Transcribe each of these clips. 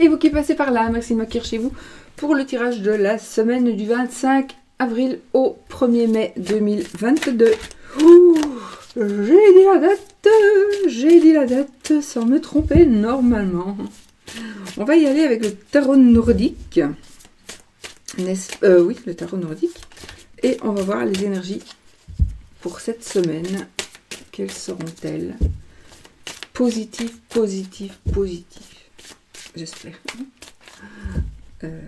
Et vous qui passez par là, Maxime Makir chez vous, pour le tirage de la semaine du 25 avril au 1er mai 2022. Ouh, j'ai dit la date, j'ai dit la date sans me tromper normalement. On va y aller avec le tarot nordique. Euh, oui, le tarot nordique. Et on va voir les énergies pour cette semaine. Quelles seront-elles? Positif, positif, positif. J'espère. Euh,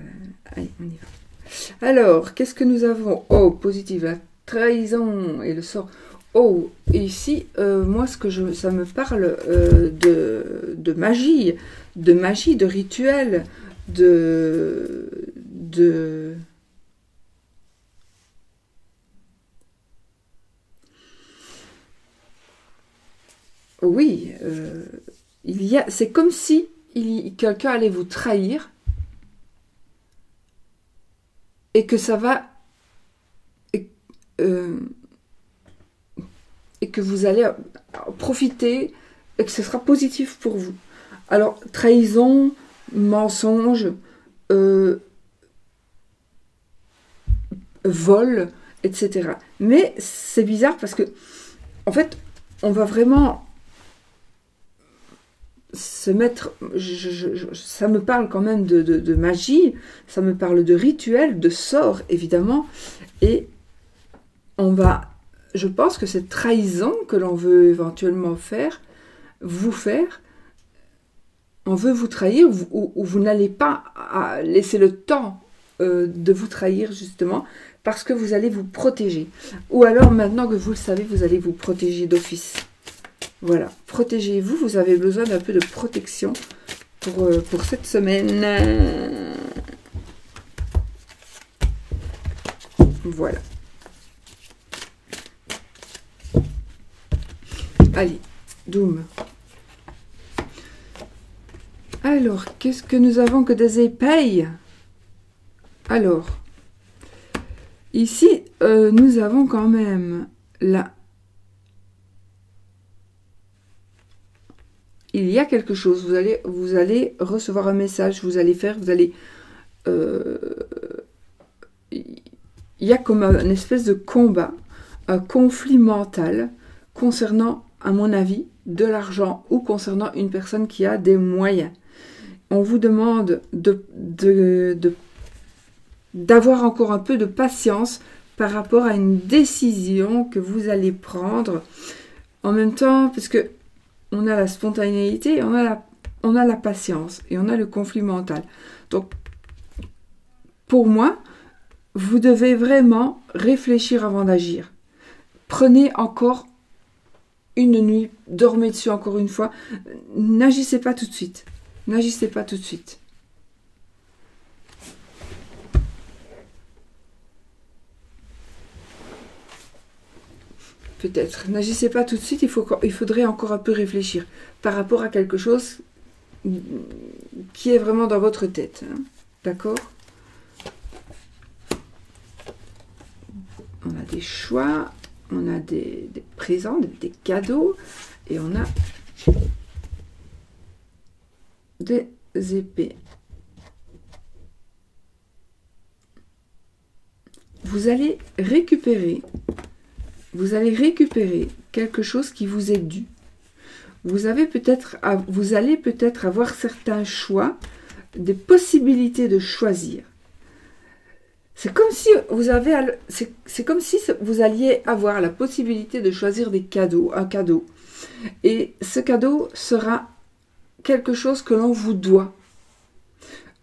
allez, on y va. Alors, qu'est-ce que nous avons Oh, positif, la trahison et le sort. Oh, ici, euh, moi, ce que je, ça me parle euh, de, magie, de magie, de rituel, de, de, oui, il y a, c'est comme si quelqu'un allait vous trahir et que ça va et, euh, que vous allez profiter et que ce sera positif pour vous. Alors trahison, mensonge, euh, vol, etc. Mais c'est bizarre parce que en fait, on va vraiment se mettre, ça me parle quand même de, magie, ça me parle de rituel, de sort évidemment, et on va, je pense que cette trahison que l'on veut éventuellement faire, vous faire, on veut vous trahir ou, vous n'allez pas laisser le temps euh, de vous trahir justement parce que vous allez vous protéger. Ou alors maintenant que vous le savez, vous allez vous protéger d'office. Voilà, protégez-vous, vous avez besoin d'un peu de protection pour, euh, pour cette semaine. Voilà. Allez, Doom. Alors, qu'est-ce que nous avons que des épais? Alors, ici, euh, nous avons quand même la il y a quelque chose. Vous allez, vous allez recevoir un message, vous allez faire, vous allez... Euh, il y a comme un espèce de combat, un conflit mental concernant, à mon avis, de l'argent ou concernant une personne qui a des moyens. On vous demande de, d'avoir encore un peu de patience par rapport à une décision que vous allez prendre. En même temps, parce que on a la spontanéité, on a la, patience et on a le conflit mental. Donc, pour moi, vous devez vraiment réfléchir avant d'agir. Prenez encore une nuit, dormez dessus encore une fois. N'agissez pas tout de suite. N'agissez pas tout de suite. N'agissez pas tout de suite, il faudrait encore un peu réfléchir par rapport à quelque chose qui est vraiment dans votre tête. Hein. D'accord? On a des choix, on a des, présents, des, cadeaux, et on a des épées. Vous allez récupérer vous allez récupérer quelque chose qui vous est dû. Vous, avez peut-être, vous allez peut-être avoir certains choix, des possibilités de choisir. C'est comme si vous avez, c'est comme si vous alliez avoir la possibilité de choisir des cadeaux, un cadeau. Et ce cadeau sera quelque chose que l'on vous doit.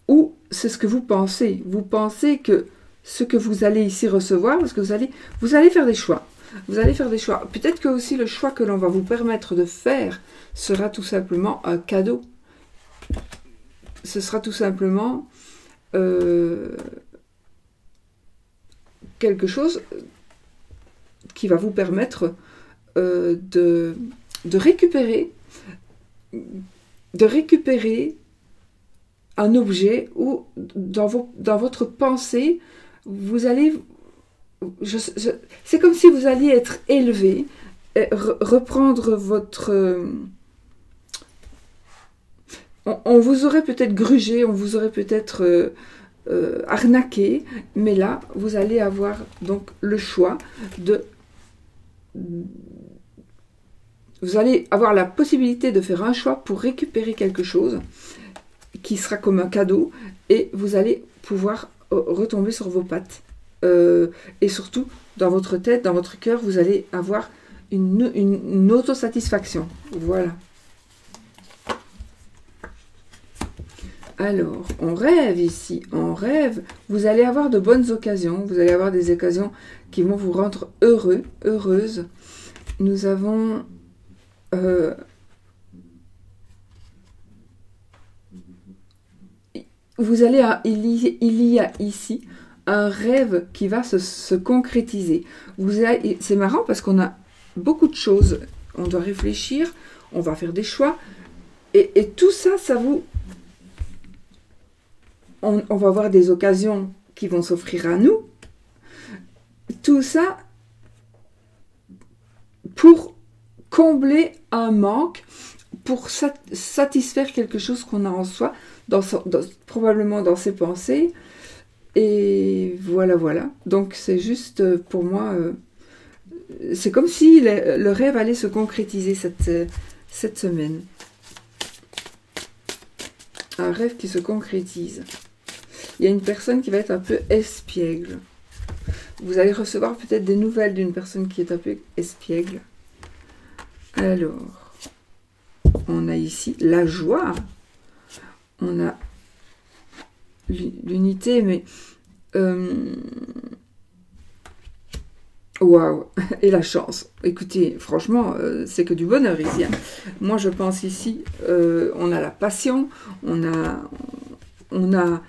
Ou c'est ce que vous pensez. Vous pensez que ce que vous allez ici recevoir, parce que vous allez, vous allez faire des choix. Vous allez faire des choix. Peut-être que aussi le choix que l'on va vous permettre de faire sera tout simplement un cadeau. Ce sera tout simplement euh, quelque chose qui va vous permettre euh, de, récupérer de récupérer un objet ou dans, dans votre pensée, vous allez c'est comme si vous alliez être élevé, reprendre votre... on, vous aurait peut-être grugé, on vous aurait peut-être euh, euh, arnaqué, mais là, vous allez avoir donc le choix de... Vous allez avoir la possibilité de faire un choix pour récupérer quelque chose qui sera comme un cadeau et vous allez pouvoir euh, retomber sur vos pattes. Et surtout, dans votre tête, dans votre cœur, vous allez avoir une, une autosatisfaction. Voilà. Alors, on rêve ici, on rêve. Vous allez avoir de bonnes occasions, vous allez avoir des occasions qui vont vous rendre heureux, heureuse. Nous avons... Euh, vous allez il, y, a ici un rêve qui va se, concrétiser. C'est marrant parce qu'on a beaucoup de choses. On doit réfléchir, on va faire des choix. et tout ça, ça vous on, va avoir des occasions qui vont s'offrir à nous. Tout ça pour combler un manque, pour satisfaire quelque chose qu'on a en soi, dans, probablement dans ses pensées. Et voilà, voilà. Donc c'est juste euh, pour moi, euh, c'est comme si le, rêve allait se concrétiser cette, euh, cette semaine. Un rêve qui se concrétise il y a une personne qui va être un peu espiègle. Vous allez recevoir peut-être des nouvelles d'une personne qui est un peu espiègle. Alors, on a ici la joie. On a l'unité, mais... Euh, waouh Et la chance. Écoutez, franchement, euh, c'est que du bonheur ici. Hein. Moi, je pense ici, euh, on a la passion, on a, on a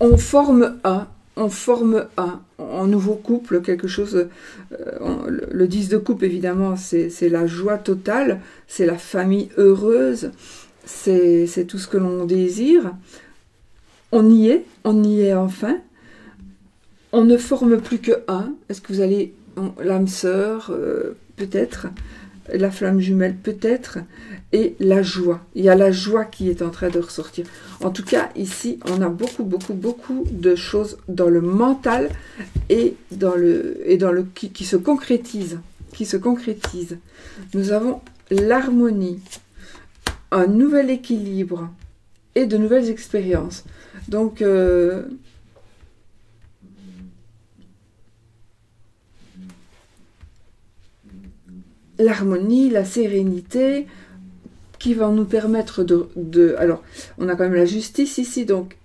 on forme un, on forme un, en nouveau couple, quelque chose, le 10 de coupe évidemment, c'est la joie totale, c'est la famille heureuse, c'est tout ce que l'on désire. On y est, on y est enfin. On ne forme plus que un. Est-ce que vous allez, l'âme sœur, euh, peut-être la flamme jumelle peut-être, et la joie. Il y a la joie qui est en train de ressortir. En tout cas, ici, on a beaucoup, beaucoup, beaucoup de choses dans le mental et dans le, qui, qui se concrétise. Qui se concrétise. Nous avons l'harmonie, un nouvel équilibre et de nouvelles expériences. Donc, euh, l'harmonie, la sérénité, qui vont nous permettre de, Alors, on a quand même la justice ici, donc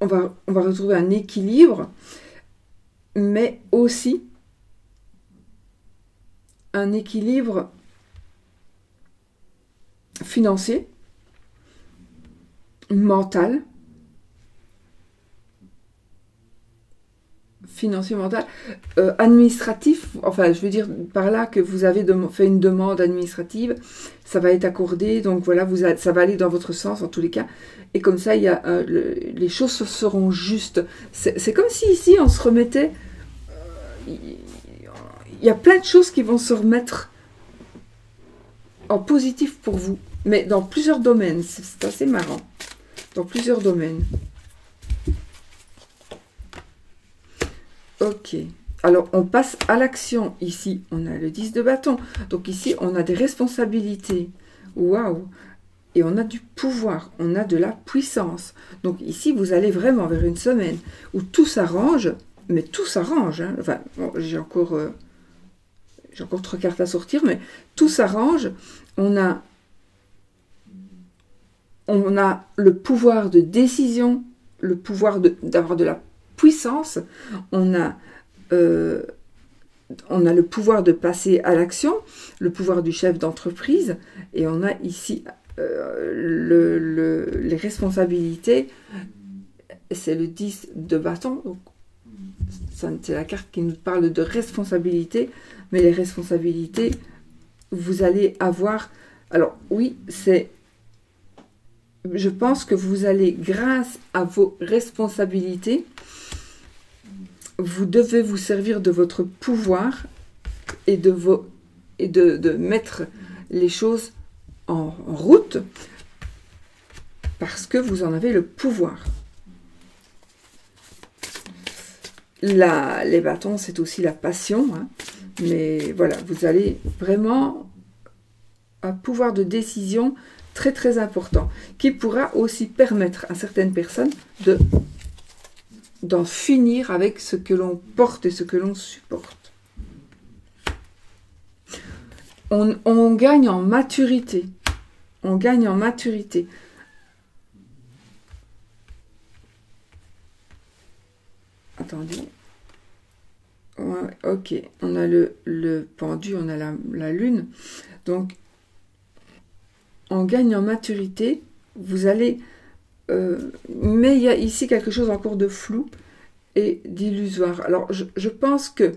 on va, on va retrouver un équilibre, mais aussi un équilibre financier, mental, financier, mental, euh, administratif, enfin je veux dire par là que vous avez fait une demande administrative, ça va être accordé, donc voilà, vous ça va aller dans votre sens en tous les cas, et comme ça il y a, euh, les choses seront justes. C'est comme si ici on se remettait, euh, il y a plein de choses qui vont se remettre en positif pour vous, mais dans plusieurs domaines, c'est assez marrant, dans plusieurs domaines. Ok. Alors, on passe à l'action. Ici, on a le 10 de bâton. Donc ici, on a des responsabilités. Waouh Et on a du pouvoir. On a de la puissance. Donc ici, vous allez vraiment vers une semaine où tout s'arrange. Mais tout s'arrange. Hein. Enfin, j'ai encore... Euh, j'ai encore trois cartes à sortir, mais tout s'arrange. On a, on a le pouvoir de décision, le pouvoir d'avoir de la puissance, on a, euh, on a le pouvoir de passer à l'action, le pouvoir du chef d'entreprise, et on a ici euh, les responsabilités. C'est le 10 de bâton, c'est la carte qui nous parle de responsabilité, mais les responsabilités, vous allez avoir. Alors oui, c'est je pense que vous allez, grâce à vos responsabilités, vous devez vous servir de votre pouvoir et de, vos, et de, mettre les choses en route parce que vous en avez le pouvoir. les bâtons, c'est aussi la passion. Hein. Mais voilà, vous allez vraiment un pouvoir de décision très très important qui pourra aussi permettre à certaines personnes de d'en finir avec ce que l'on porte et ce que l'on supporte. On, gagne en maturité. On gagne en maturité. Attendez. ok, on a le, le, pendu, on a la, la lune. Donc, on gagne en maturité. Vous allez euh, mais il y a ici quelque chose encore de flou et d'illusoire. Alors, je, pense que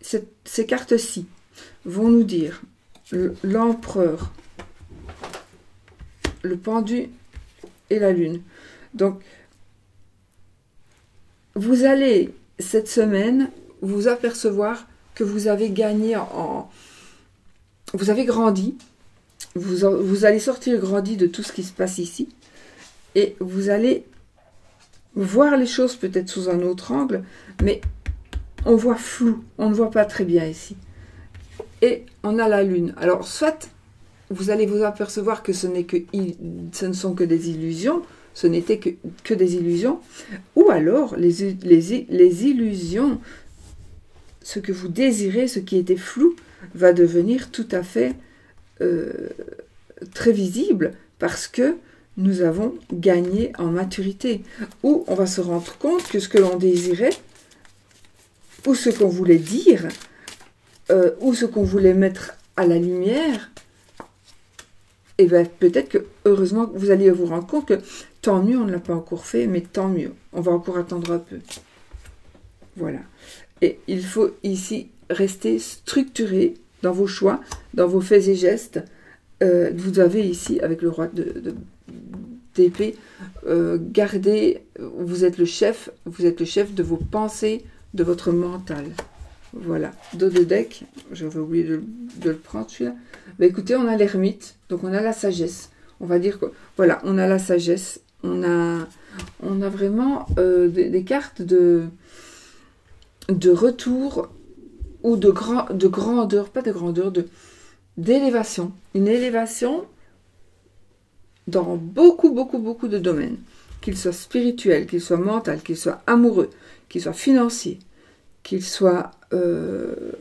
ces cartes-ci vont nous dire l'empereur, le pendu et la lune. Donc, vous allez cette semaine vous apercevoir que vous avez gagné en... Vous avez grandi. Vous, vous allez sortir grandi de tout ce qui se passe ici et vous allez voir les choses peut-être sous un autre angle, mais on voit flou, on ne voit pas très bien ici. Et on a la lune. Alors, soit vous allez vous apercevoir que ce, que, ce ne sont que des illusions, ce n'était que, des illusions, ou alors les illusions, ce que vous désirez, ce qui était flou, va devenir tout à fait euh, très visible parce que nous avons gagné en maturité. Ou on va se rendre compte que ce que l'on désirait, ou ce qu'on voulait dire, euh, ou ce qu'on voulait mettre à la lumière, et eh bien peut-être que, heureusement, vous alliez vous rendre compte que tant mieux, on ne l'a pas encore fait, mais tant mieux. On va encore attendre un peu. Voilà. Et il faut ici rester structuré dans vos choix, dans vos faits et gestes. Euh, vous avez ici, avec le roi de d'épée, euh, gardez, vous êtes le chef, vous êtes le chef de vos pensées, de votre mental. Voilà, dos de deck, j'avais oublié de, le prendre celui-là. Bah, écoutez, on a l'ermite, donc on a la sagesse. On va dire que, voilà, on a la sagesse, on a, on a vraiment euh, des, cartes de, de retour ou de, grand, de grandeur, pas de grandeur, de d'élévation. Une élévation dans beaucoup, beaucoup, beaucoup de domaines, qu'il soit spirituel, qu'il soit mental, qu'il soit amoureux, qu'il soit financier, qu'il soit euh,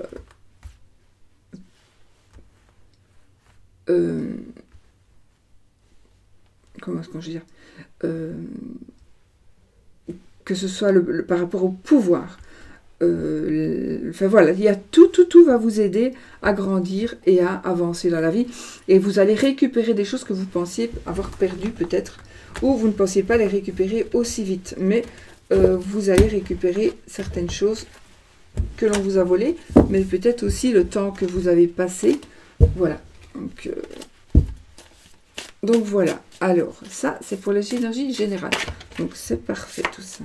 euh, comment est-ce qu'on dire euh, que ce soit le, par rapport au pouvoir, euh, enfin voilà, il y a tout, tout, tout va vous aider à grandir et à avancer dans la vie. Et vous allez récupérer des choses que vous pensiez avoir perdues peut-être, ou vous ne pensiez pas les récupérer aussi vite. Mais euh, vous allez récupérer certaines choses que l'on vous a volées, mais peut-être aussi le temps que vous avez passé. Voilà. Donc, euh, voilà. Alors, ça, c'est pour les énergies générales. Donc c'est parfait tout ça.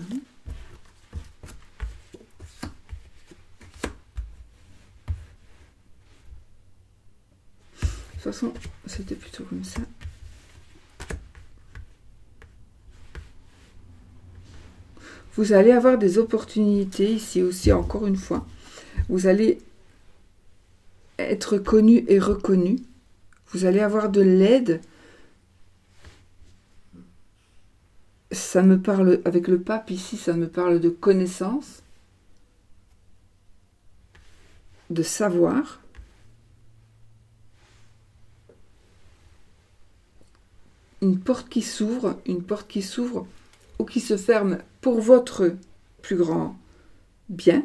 Toute façon, c'était plutôt comme ça. Vous allez avoir des opportunités ici aussi, encore une fois. Vous allez être connu et reconnu. Vous allez avoir de l'aide. Ça me parle, avec le pape ici, ça me parle de connaissance, de savoir. Une porte qui s'ouvre, une porte qui s'ouvre ou qui se ferme pour votre plus grand bien.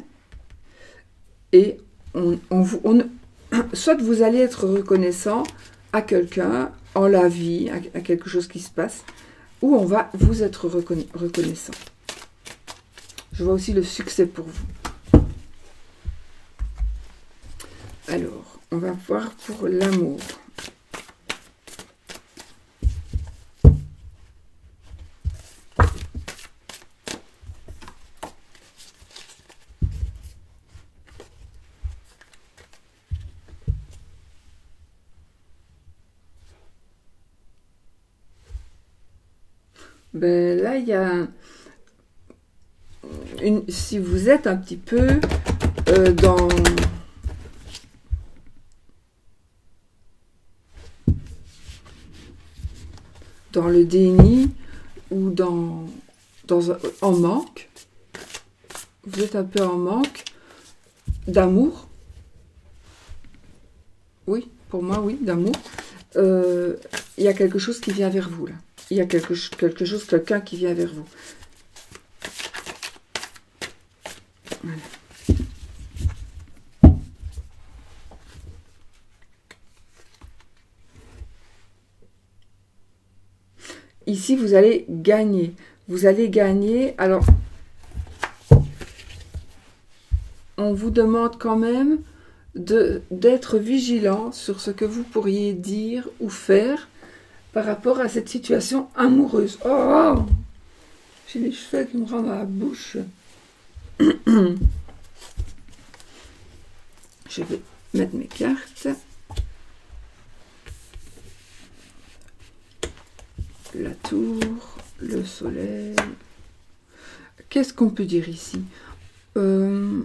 Et on, on, soit vous allez être reconnaissant à quelqu'un, en la vie, à, quelque chose qui se passe, ou on va vous être reconnaissant. Je vois aussi le succès pour vous. Alors, on va voir pour l'amour. Ben là, il y a une, si vous êtes un petit peu euh, dans dans le déni ou dans, dans en manque, vous êtes un peu en manque d'amour. Oui, pour moi, oui, d'amour. Euh, il y a quelque chose qui vient vers vous là. Il y a quelque, quelque chose, quelqu'un qui vient vers vous. Ici, vous allez gagner. Vous allez gagner. Alors, on vous demande quand même d'être vigilant sur ce que vous pourriez dire ou faire par rapport à cette situation amoureuse. Oh J'ai les cheveux qui me rendent à la bouche. Je vais mettre mes cartes. La tour, le soleil. Qu'est-ce qu'on peut dire ici? Euh,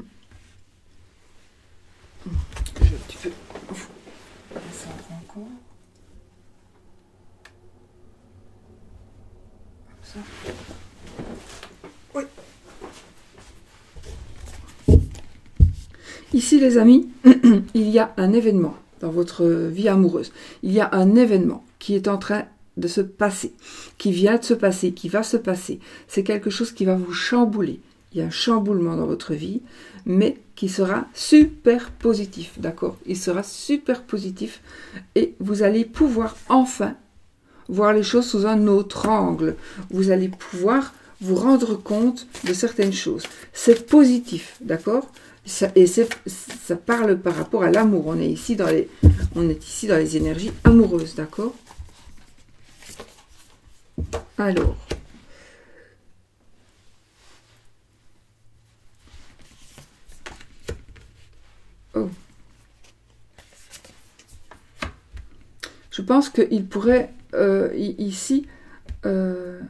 Je vais un petit peu encore. Ça. Ici, les amis, il y a un événement dans votre vie amoureuse. Il y a un événement qui est en train de se passer, qui vient de se passer, qui va se passer. C'est quelque chose qui va vous chambouler. Il y a un chamboulement dans votre vie, mais qui sera super positif, d'accord? Il sera super positif et vous allez pouvoir enfin voir les choses sous un autre angle. Vous allez pouvoir vous rendre compte de certaines choses. C'est positif, d'accord? Et ça parle par rapport à l'amour. On est ici dans les, on est ici dans les énergies amoureuses, d'accord? Alors. Oh. Je pense qu'il pourrait euh, ici euh,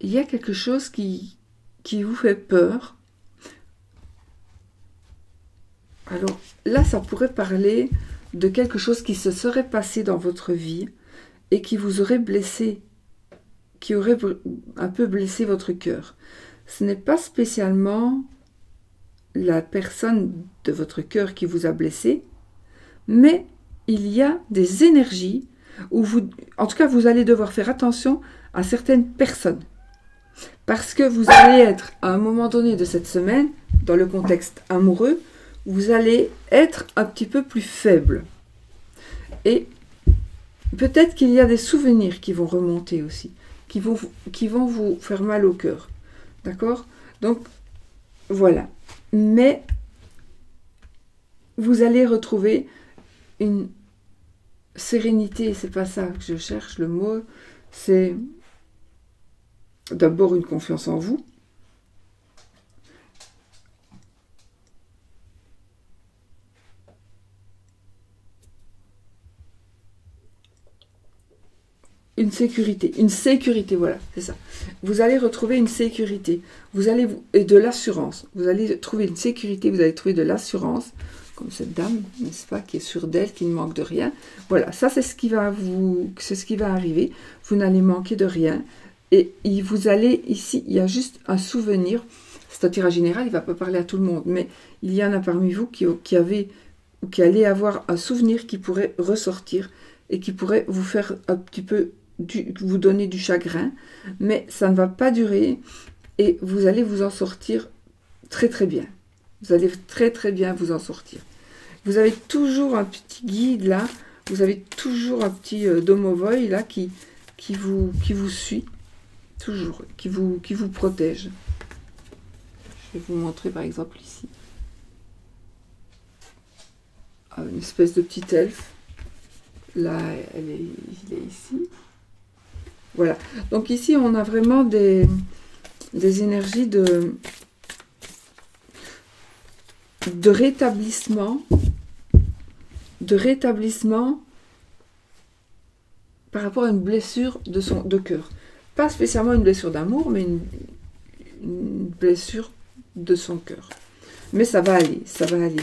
il y a quelque chose qui, qui vous fait peur. Alors là, ça pourrait parler de quelque chose qui se serait passé dans votre vie et qui vous aurait blessé, qui aurait un peu blessé votre cœur. Ce n'est pas spécialement la personne de votre cœur qui vous a blessé, mais il y a des énergies où vous, en tout cas, vous allez devoir faire attention à certaines personnes. Parce que vous allez être, à un moment donné de cette semaine, dans le contexte amoureux, vous allez être un petit peu plus faible. Et peut-être qu'il y a des souvenirs qui vont remonter aussi, qui vont, vous faire mal au cœur. D'accord? Donc, voilà. Mais vous allez retrouver une sérénité, c'est pas ça que je cherche, le mot, c'est d'abord une confiance en vous. Une sécurité, une sécurité, voilà, c'est ça. Vous allez retrouver une sécurité, vous allez et de l'assurance. Vous allez trouver une sécurité, vous allez trouver de l'assurance, comme cette dame, n'est-ce pas, qui est sûre d'elle, qui ne manque de rien. Voilà, ça c'est ce qui va vous, c'est ce qui va arriver. Vous n'allez manquer de rien. Et vous allez ici, il y a juste un souvenir. C'est un tirage général, il ne va pas parler à tout le monde, mais il y en a parmi vous qui, qui avez ou qui allez avoir un souvenir qui pourrait ressortir et qui pourrait vous faire un petit peu vous donner du chagrin, mais ça ne va pas durer et vous allez vous en sortir très très bien. Vous allez très très bien vous en sortir. Vous avez toujours un petit guide là, vous avez toujours un petit euh, domovoy là qui, qui, vous, qui vous suit toujours, qui vous, qui vous protège. Je vais vous montrer par exemple ici. Ah, une espèce de petit elfe. Là, elle est, il est ici. Voilà. Donc ici, on a vraiment des, énergies de, de rétablissement, de rétablissement par rapport à une blessure de son de cœur. Pas spécialement une blessure d'amour, mais une, une blessure de son cœur. Mais ça va aller, ça va aller.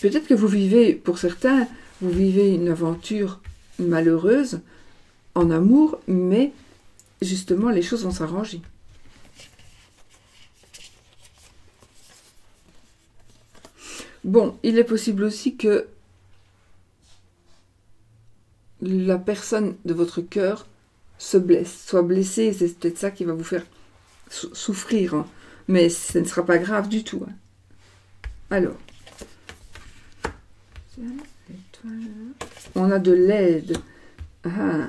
Peut-être que vous vivez, pour certains, vous vivez une aventure malheureuse en amour, mais justement, les choses vont s'arranger. Bon, il est possible aussi que la personne de votre cœur se blesse, soit blessée, c'est peut-être ça qui va vous faire souffrir, hein. mais ce ne sera pas grave du tout. Hein. Alors, on a de l'aide. Ah.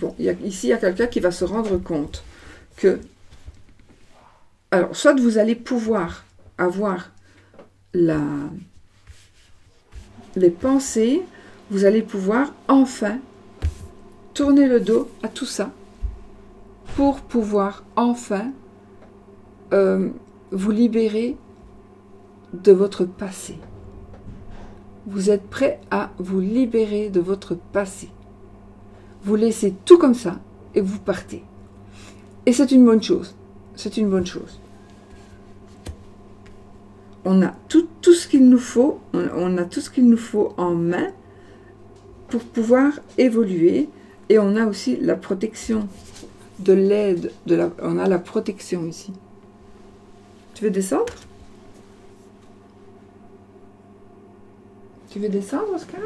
Bon, ici, il y a quelqu'un qui va se rendre compte que... Alors, soit vous allez pouvoir avoir la, les pensées, vous allez pouvoir enfin tourner le dos à tout ça pour pouvoir enfin euh, vous libérer de votre passé. Vous êtes prêt à vous libérer de votre passé. Vous laissez tout comme ça et vous partez. Et c'est une bonne chose. C'est une bonne chose. On a tout, tout ce qu'il nous faut, on, a tout ce qu'il nous faut en main pour pouvoir évoluer. Et on a aussi la protection de l'aide. De la, on a la protection ici. Tu veux descendre? Tu veux descendre, Oscar?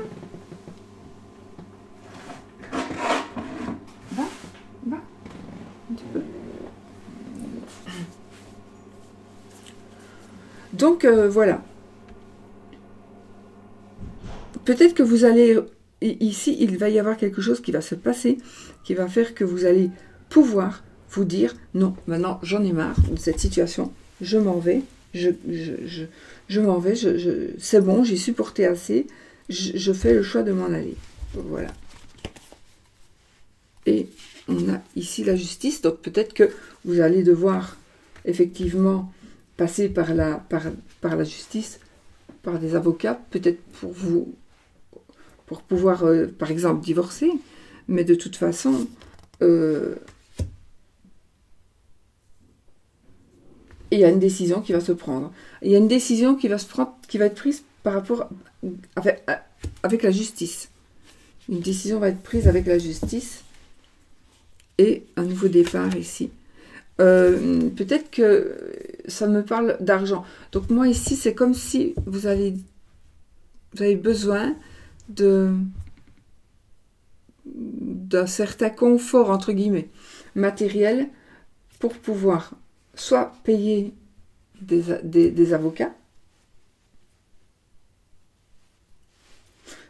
Va, va, un petit peu. Donc euh, voilà. Peut-être que vous allez ici, il va y avoir quelque chose qui va se passer, qui va faire que vous allez pouvoir vous dire non, maintenant j'en ai marre de cette situation, je m'en vais, je, je, je, m'en vais, je, c'est bon, j'ai supporté assez, je, fais le choix de m'en aller. Voilà. Et on a ici la justice, donc peut-être que vous allez devoir effectivement passer par la, par, par la justice, par des avocats, peut-être pour vous pour pouvoir, euh, par exemple, divorcer. Mais de toute façon, euh, il y a une décision qui va se prendre. Il y a une décision qui va se prendre, qui va être prise par rapport avec, la justice. Une décision va être prise avec la justice et un nouveau départ ici. Euh, peut-être que ça me parle d'argent. Donc moi ici, c'est comme si vous avez, besoin d'un certain confort, entre guillemets, matériel pour pouvoir soit payer des, avocats,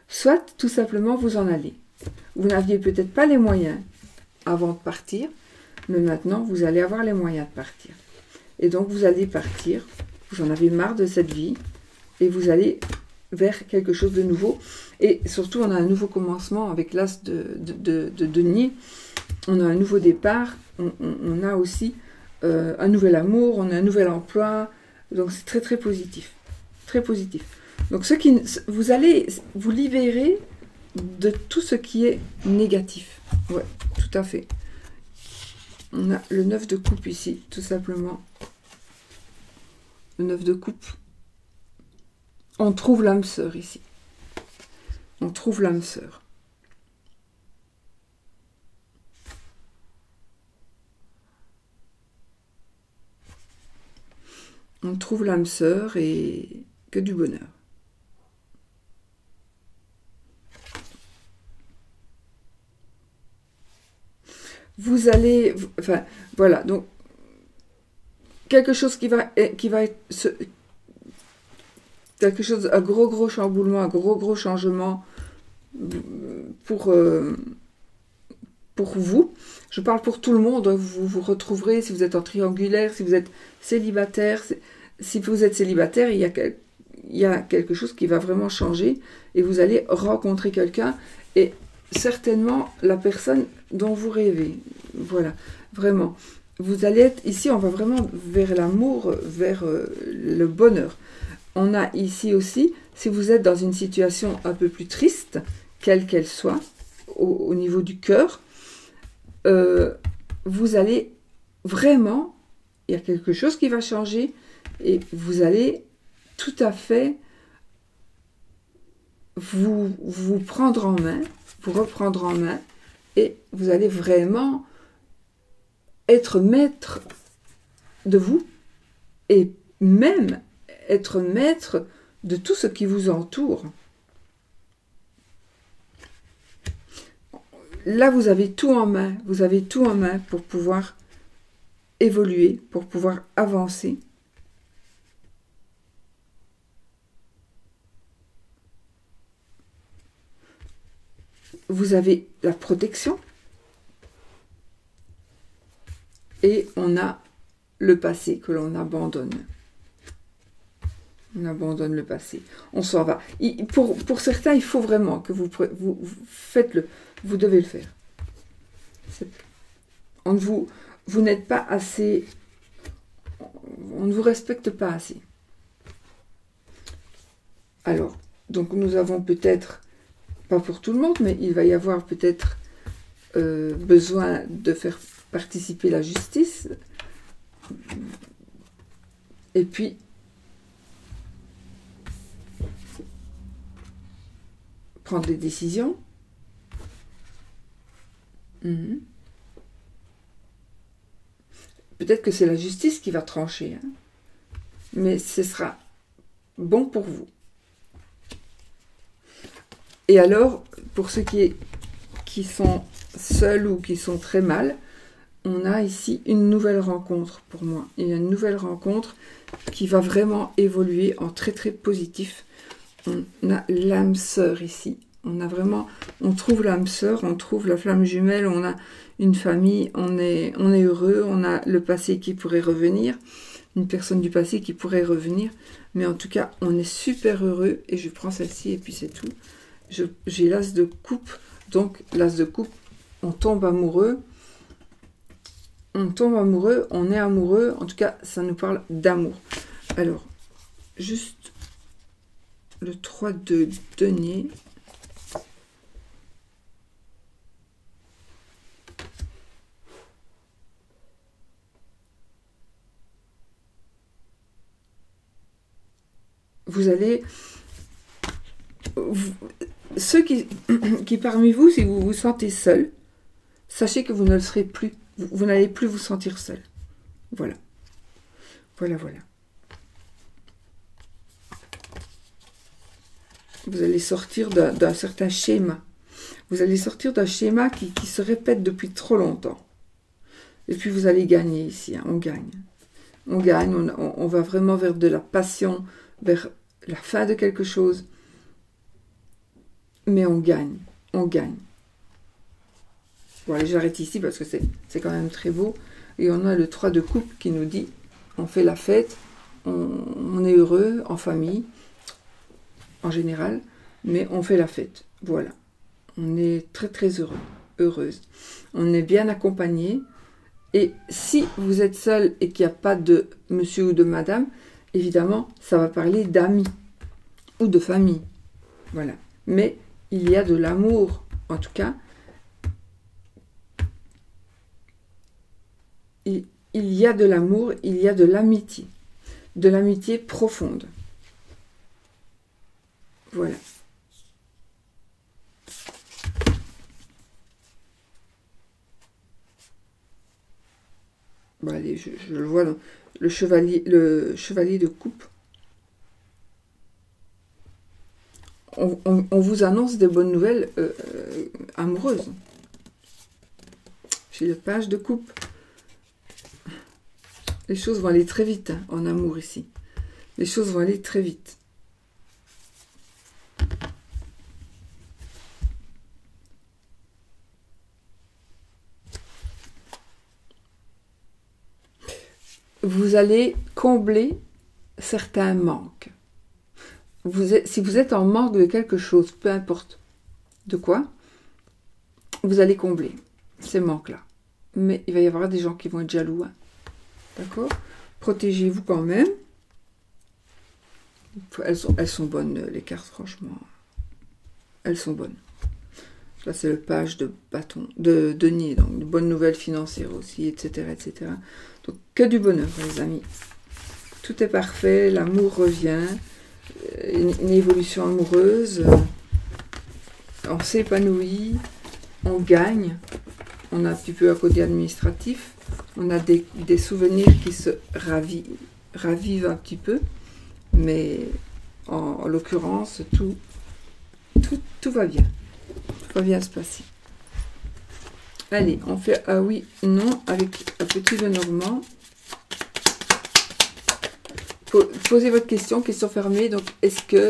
soit tout simplement vous en aller. Vous n'aviez peut-être pas les moyens avant de partir, mais maintenant vous allez avoir les moyens de partir. Et donc vous allez partir, vous en avez marre de cette vie, et vous allez vers quelque chose de nouveau. Et surtout, on a un nouveau commencement avec l'as de, de, de, denier. On a un nouveau départ. On, a aussi euh, un nouvel amour. On a un nouvel emploi. Donc, c'est très, très positif. Très positif. Donc, ce qui, vous allez vous libérer de tout ce qui est négatif. Ouais, tout à fait. On a le 9 de coupe ici, tout simplement. Le 9 de coupe on trouve l'âme sœur ici. On trouve l'âme sœur. On trouve l'âme sœur et que du bonheur. Vous allez, enfin voilà, donc quelque chose qui va, qui va être, quelque chose, un gros gros chamboulement, un gros gros changement pour, euh, pour vous. Je parle pour tout le monde, hein. vous vous retrouverez si vous êtes en triangulaire, si vous êtes célibataire. Si vous êtes célibataire, il y a, il y a quelque chose qui va vraiment changer et vous allez rencontrer quelqu'un et certainement la personne dont vous rêvez. Voilà, vraiment. Vous allez être ici, on va vraiment vers l'amour, vers euh, le bonheur. On a ici aussi, si vous êtes dans une situation un peu plus triste, quelle qu'elle soit, au, niveau du cœur, euh, vous allez vraiment, il y a quelque chose qui va changer et vous allez tout à fait vous, vous prendre en main, vous reprendre en main et vous allez vraiment être maître de vous et même être maître de tout ce qui vous entoure. Là, vous avez tout en main, vous avez tout en main pour pouvoir évoluer, pour pouvoir avancer. Vous avez la protection et on a le passé que l'on abandonne. On abandonne le passé. On s'en va. pour, pour, certains, il faut vraiment que vous, vous, faites-le. Vous devez le faire. On vous, vous n'êtes pas assez. On ne vous respecte pas assez. Alors, donc nous avons peut-être, pas pour tout le monde, mais il va y avoir peut-être euh, besoin de faire participer la justice. Et puis, prendre des décisions. Mhm. Peut-être que c'est la justice qui va trancher, hein. mais ce sera bon pour vous. Et alors, pour ceux qui, sont seuls ou qui sont très mal, on a ici une nouvelle rencontre pour moi. A une nouvelle rencontre qui va vraiment évoluer en très très positif. On a l'âme sœur ici. On a vraiment, on trouve l'âme sœur, on trouve la flamme jumelle, on a une famille, on est, on est heureux, on a le passé qui pourrait revenir, une personne du passé qui pourrait revenir, mais en tout cas, on est super heureux et je prends celle-ci et puis c'est tout. J'ai l'as de coupe, donc l'as de coupe, on tombe amoureux, on tombe amoureux, on est amoureux, en tout cas, ça nous parle d'amour. Alors, juste le 3 de denier. Vous allez... ceux qui, qui parmi vous, si vous vous sentez seul, sachez que vous ne le serez plus vous, n'allez plus vous sentir seul. Voilà. Voilà, voilà. Vous allez sortir d'un certain schéma. Vous allez sortir d'un schéma qui, se répète depuis trop longtemps. Et puis vous allez gagner ici. Hein. on gagne. On gagne. On, va vraiment vers de la passion, vers la fin de quelque chose. Mais on gagne. On gagne. Bon, allez, j'arrête ici parce que c'est quand même très beau. Et on a le 3 de coupe qui nous dit on fait la fête, on, est heureux en famille, en général, mais on fait la fête. Voilà. On est très très heureux, heureuse. On est bien accompagné. Et si vous êtes seul et qu'il n'y a pas de monsieur ou de madame, évidemment, ça va parler d'amis ou de famille. Voilà. Mais il y a de l'amour, en tout cas, il, y a de l'amour, il y a de l'amitié, de l'amitié profonde. Voilà. Bon, allez, je, le vois le chevalier, le de coupe. On, vous annonce des bonnes nouvelles euh, euh, amoureuses. J'ai la page de coupe. Les choses vont aller très vite hein, en amour ici. Les choses vont aller très vite. Vous allez combler certains manques. vous êtes, si vous êtes en manque de quelque chose, peu importe de quoi, vous allez combler ces manques-là. Mais il va y avoir des gens qui vont être jaloux. hein. D'accord? Protégez-vous quand même. Elles sont, elles sont bonnes, les cartes, franchement. Elles sont bonnes. Là, c'est le page de bâton, de denier, donc de bonnes nouvelles financières aussi, etc., etc. Que du bonheur, les amis. Tout est parfait, l'amour revient, euh, une, évolution amoureuse, euh, on s'épanouit, on gagne, on a un petit peu un côté administratif, on a des, souvenirs qui se ravi- ravivent un petit peu, mais en, en l'occurrence, tout, tout, tout va bien. Tout va bien se passer. Allez, on fait ah oui, non avec un petit Lenormand. Po- Posez votre question, question fermée. Donc, est-ce que.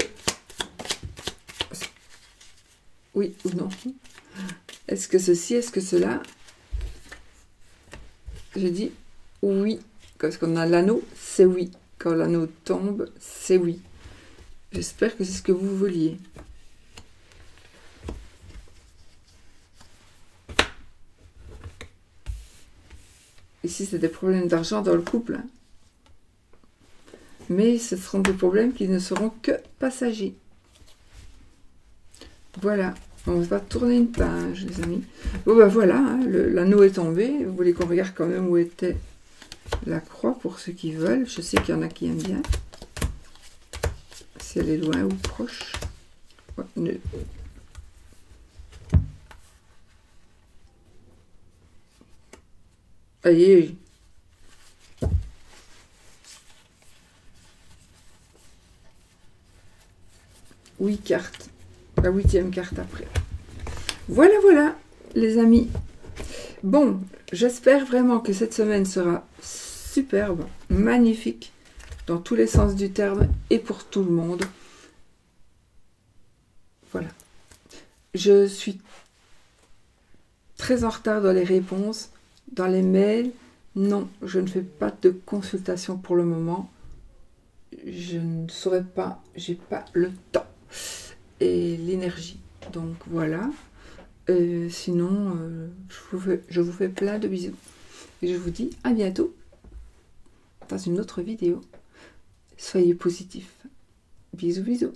Oui ou non? Est-ce que ceci, est-ce que cela? Je dis oui. Parce qu'on a l'anneau, c'est oui. Quand l'anneau tombe, c'est oui. J'espère que c'est ce que vous vouliez. Ici, c'est des problèmes d'argent dans le couple. Mais ce seront des problèmes qui ne seront que passagers. Voilà. On va tourner une page, les amis. Bon, ben voilà, hein, l'anneau est tombé. Vous voulez qu'on regarde quand même où était la croix pour ceux qui veulent. Je sais qu'il y en a qui aiment bien. Si elle est loin ou proche. Allez. Huit cartes. La huitième carte après. Voilà, voilà, les amis. Bon, j'espère vraiment que cette semaine sera superbe, magnifique, dans tous les sens du terme et pour tout le monde. Voilà. Je suis très en retard dans les réponses, dans les mails. Non, je ne fais pas de consultation pour le moment. Je ne saurais pas, j'ai pas le temps et l'énergie. Donc voilà. Euh, sinon, euh, je, vous fais, je vous fais plein de bisous. Et je vous dis à bientôt dans une autre vidéo. Soyez positifs. Bisous, bisous.